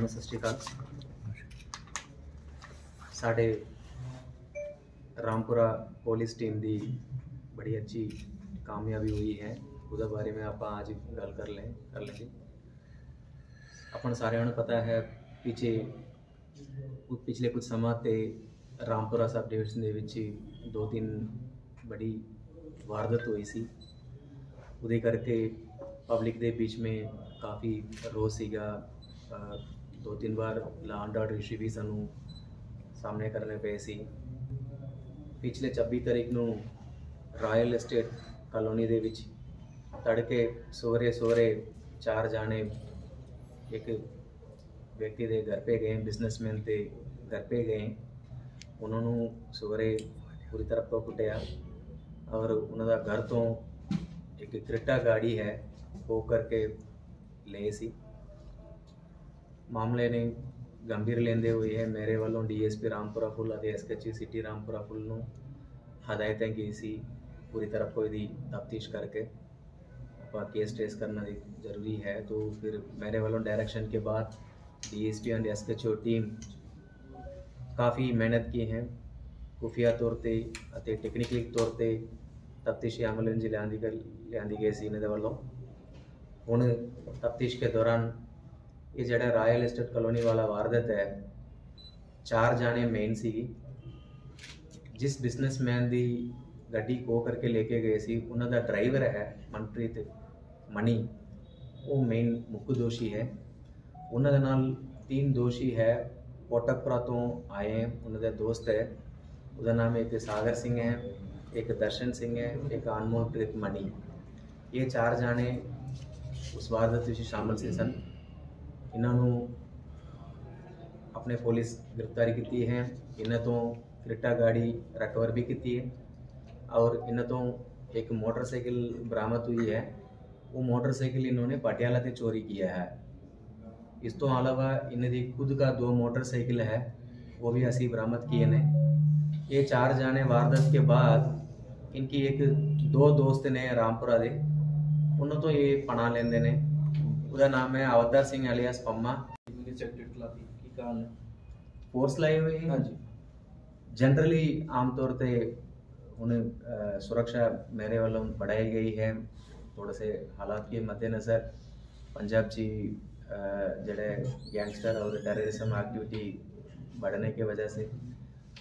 Good afternoon ਸਾਰਿਆਂ ਨੂੰ ਸਤਿ ਸ਼੍ਰੀ ਅਕਾਲ ਸਾਡੇ ਰਾਮਪੁਰਾ ਪੁਲਿਸ ਟੀਮ ਦੀ ਬੜੀ ਅੱਛੀ ਕਾਮਯਾਬੀ ਹੋਈ ਹੈ ਉਹਦੇ ਬਾਰੇ ਮੈਂ ਆਪਾਂ ਅੱਜ ਗੱਲ ਕਰ ਲੈ ਕਰ ਲੈਂਗੇ ਆਪਾਂ ਸਾਰਿਆਂ ਨੂੰ ਪਤਾ ਹੈ ਪਿਛੇ ਕੁ- ਪਿਛਲੇ ਕੁਝ ਸਮਾਂ ਤੇ ਰਾਮਪੁਰਾ ਸਬ ਡਿਵੀਜ਼ਨ ਦੇ ਵਿੱਚ ਦੋ ਤਿੰਨ ਬੜੀ ਵਾਰਦਾਤ ਹੋਈ ਸੀ ਉਹਦੇ ਕਰਕੇ ਪਬਲਿਕ ਦੇ ਵਿੱਚ ਮੇ ਕਾਫੀ ਰੋਸ ਸੀਗਾ ਅ, ਦੋ ਤਿੰਨ ਵਾਰ ਲਾ ਐਂਡ ਆਰਡਰ ਇਸ਼ੂ ਵੀ ਸਾਨੂੰ ਸਾਹਮਣੇ ਕਰਨੇ ਪਏ ਸੀ। ਪਿਛਲੇ 26 ਤਾਰੀਖ ਨੂੰ ਰਾਇਲ ਐਸਟੇਟ ਕਲੋਨੀ ਦੇ ਵਿੱਚ ਤੜਕੇ ਸੋਰੇ ਸੋਰੇ ਚਾਰ ਜਾਣੇ ਇੱਕ ਵਿਅਕਤੀ ਦੇ ਘਰ ਪੇ ਗਏ ਬਿਜ਼ਨਸਮੈਨ 'ਤੇ ਘਰ ਪੇ ਗਏ। ਉਹਨਾਂ ਨੂੰ ਸਵੇਰੇ ਪੂਰੀ ਤਰ੍ਹਾਂ ਤੋਂ ਕੁੱਟਿਆ ਔਰ ਉਹਨਾਂ ਦਾ ਘਰ ਤੋਂ ਇੱਕ ਕ੍ਰਿਟਾ ਗਾੜੀ ਹੈ ਉਹ ਕਰਕੇ ਲਏ ਸੀ। मामले ने गंभीर लेंदे हुए हैं। मेरे वालों, डीएसपी रामपुरा फुल अदे एसके सिटी रामपुरा फुल हदायतें गीसी पूरी तरफ़ को यदि तफ्तीश करके आपका केस ट्रेस करना ज़रूरी है। तो फिर मेरे वालों डायरेक्शन के बाद डीएसपी एंड एसकेचओ टीम काफ़ी मेहनत की हैं। खुफिया तौर पर अति टेक्निकली तौर पर तफ्तीशी अमल लिया गई इन वालों। उन तफ्तीश के दौरान ਵੱਲੋਂ ਹੁਣ ਤਫਤੀਸ਼ ਕੇ ਦੌਰਾਨ ਇਹ ਜਿਹੜਾ ਰਾਇਲ ਐਸਟੇਟ ਕਲੋਨੀ ਵਾਲਾ ਵਾਰਦਾਤ ਹੈ ਚਾਰ ਜਾਣੇ ਮੇਨ ਸੀਗੀ ਜਿਸ ਬਿਜ਼ਨਸਮੈਨ ਦੀ ਗੱਡੀ ਕੋ ਕਰਕੇ ਲੈ ਕੇ ਗਏ ਸੀ ਉਹਨਾਂ ਦਾ ਡਰਾਈਵਰ ਹੈ ਮਨਪ੍ਰੀਤ ਮਣੀ ਉਹ ਮੇਨ ਮੁੱਖ ਦੋਸ਼ੀ ਹੈ ਉਹਨਾਂ ਦੇ ਨਾਲ ਤਿੰਨ ਦੋਸ਼ੀ ਹੈ ਕੋਟਕਪੁਰਾ ਤੋਂ ਆਏ ਹੈ ਉਹਨਾਂ ਦਾ ਦੋਸਤ ਹੈ ਉਹਦਾ ਨਾਮ ਇੱਕ ਸਾਗਰ ਸਿੰਘ ਹੈ ਇੱਕ ਦਰਸ਼ਨ ਸਿੰਘ ਹੈ ਇੱਕ ਅਨਮੋਲਪ੍ਰੀਤ ਮਣੀ ਇਹ ਚਾਰ ਜਾਣੇ ਉਸ ਵਾਰਦਾਤ ਵਿੱਚ ਸ਼ਾਮਲ ਸੀ ਸਨ ਇਹਨਾਂ ਨੂੰ ਆਪਣੇ ਪੁਲਿਸ ਗ੍ਰਿਫਤਾਰੀ ਕੀਤੀ ਹੈ ਇਹਨਾਂ ਤੋਂ ਕ੍ਰਿਟਾ ਗਾੜੀ ਰਿਕਵਰ ਵੀ ਕੀਤੀ ਹੈ और इन तो एक मोटरसाइकिल बरामद हुई है वो मोटरसाइकिल इन्होंने पटियाला से चोरी किया है इस तो अलावा इन्हें दी खुद का दो मोटरसाइकिल है वो भी असी बरामद किए ने ये चार जाने वारदात के बाद इनकी एक दो दोस्त ने रामपुरा दे उन्होंने तो ये पना लेंदे ने पूरा नाम है अवतार सिंह अलियास पम्मा। पोस्ट लाए हुए हैं। हाँ जी। जनरली आमतौर पे उन्हें सुरक्षा मेरे वालों बढ़ाई गई है। थोड़े से हालात के मद्देनज़र पंजाब जी जड़े गैंगस्टर और टेररिज्म एक्टिविटी बढ़ने के वजह से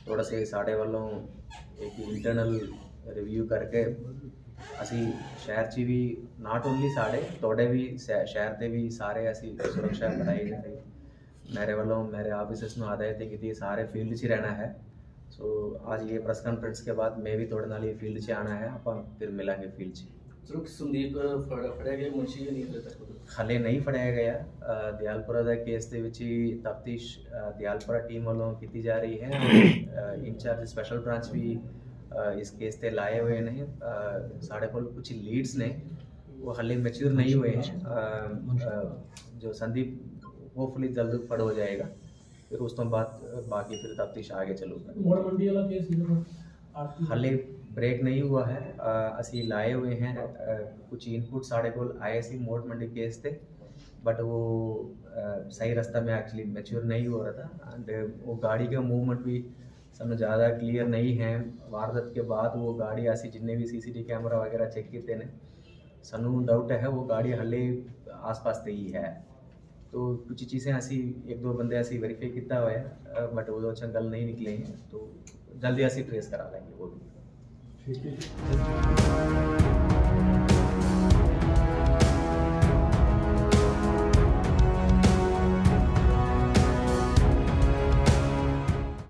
थोड़ा से साढ़े वालों एक इंटरनल रिव्यू करके ਅਸੀਂ ਸ਼ਹਿਰ 'ਚ ਵੀ ਨਾਟ ਓਨਲੀ ਸਾਡੇ ਤੁਹਾਡੇ ਵੀ ਸ਼ਹਿਰ ਦੇ ਵੀ ਸਾਰੇ ਅਸੀਂ ਸੁਰੱਖਿਆ ਬਣਾਈ ਰੱਖੀ ਮੇਰੇ ਵੱਲੋਂ ਮੇਰੇ ਆਫਿਸਸ ਨੂੰ ਆਦਾਇਤ ਹੈ ਕਿ ਇਹ ਸਾਰੇ ਫੀਲਡ 'ਚ ਰਹਿਣਾ ਹੈ। ਸੋ ਅੱਜ ਇਹ ਪ੍ਰੈਸ ਕਾਨਫਰੰਸ ਕੇ ਬਾਅਦ ਮੈਂ ਵੀ ਤੁਹਾਡੇ ਨਾਲ ਇਹ ਫੀਲਡ 'ਚ ਆਣਾ ਹੈ ਆਪਾਂ ਫਿਰ ਮਿਲਾਂਗੇ ਫੀਲਡ 'ਚ। ਸੁਰਖ ਸੰਦੀਪ ਫੜਿਆ ਗਿਆ ਮੁਨਸ਼ੀ ਨਹੀਂ ਹਲੇ ਤੱਕ? ਹਲੇ ਨਹੀਂ ਫੜਿਆ ਗਿਆ। ਦਿਆਲਪੁਰਾ ਦਾ ਕੇਸ ਦੇ ਵਿੱਚ ਹੀ ਤਫਤੀਸ਼ ਦਿਆਲਪੁਰਾ ਟੀਮ ਵੱਲੋਂ ਕੀਤੀ ਜਾ ਰਹੀ ਹੈ। ਇਨਚਾਰਜ ਸਪੈਸ਼ਲ ਬ੍ਰਾਂਚ ਵੀ इस केस से लाए हुए ने साढ़े को कुछ लीड्स ने वो हले मेच्योर नहीं हुए हैं। जो संदीप होपफुली जल्द पड़ हो जाएगा फिर उस तो बाद बाकी फिर तफ्तीश आगे चलूगा। हले ब्रेक नहीं हुआ है असं लाए हुए हैं कुछ इनपुट साढ़े को आए थे मोट मंडी केस से बट वो सही रास्ता में एक्चुअली मेच्योर नहीं हो रहा था एंड वो गाड़ी का मूवमेंट भी समझ ज़्यादा क्लियर नहीं है। वारदात के बाद वो गाड़ी ऐसी जितने भी सीसीटी कैमरा वगैरह चेक किए ने सू डाउट है वो गाड़ी हले आसपास से ही है। तो कुछ चीज़ें ऐसी, एक दो बंदे ऐसी वेरीफाई किया हुआ है बट वो तो अच्छा गल नहीं निकले हैं तो जल्दी ऐसी ट्रेस करा लेंगे वो भी।